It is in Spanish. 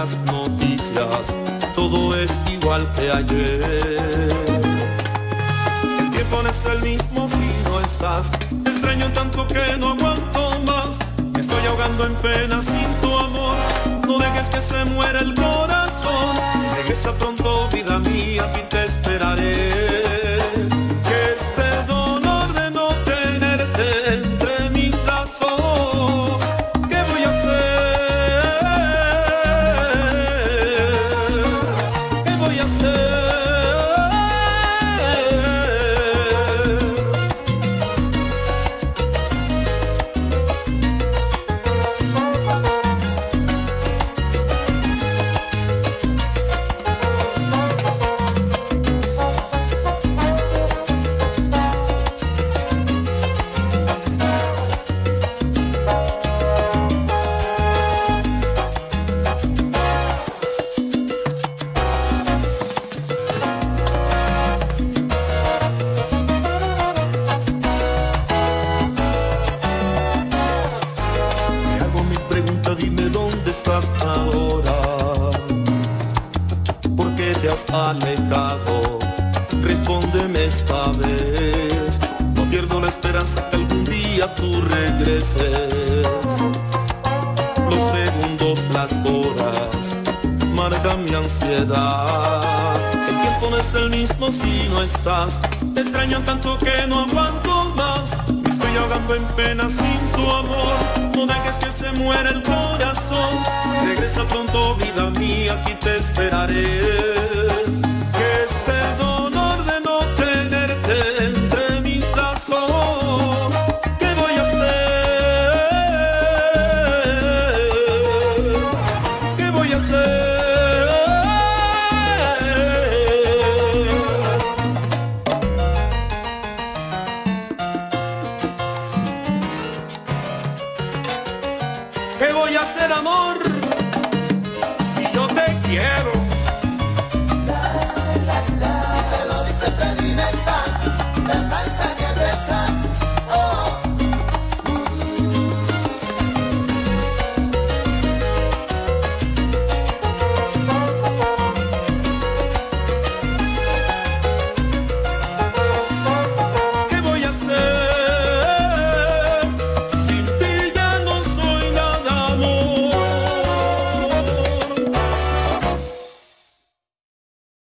las noticias, todo es igual que ayer. El tiempo es el mismo si no estás. Te extraño tanto que no aguanto más. Me estoy ahogando en pena sin tu amor. No dejes que se muera el corazón. Regresa pronto, vida mía, aquí te esperaré. Ahora. ¿Por qué te has alejado? Respóndeme esta vez. No pierdo la esperanza que algún día tú regreses. Los segundos, las horas, marca mi ansiedad. El tiempo no es el mismo si no estás. Te extraño tanto que no aguanto más. Estoy ahogando en pena sin tu amor. No dejes que se muera el corazón. Regresa pronto, vida mía, aquí te esperaré. ¿Qué voy a hacer, amor? Si yo te quiero.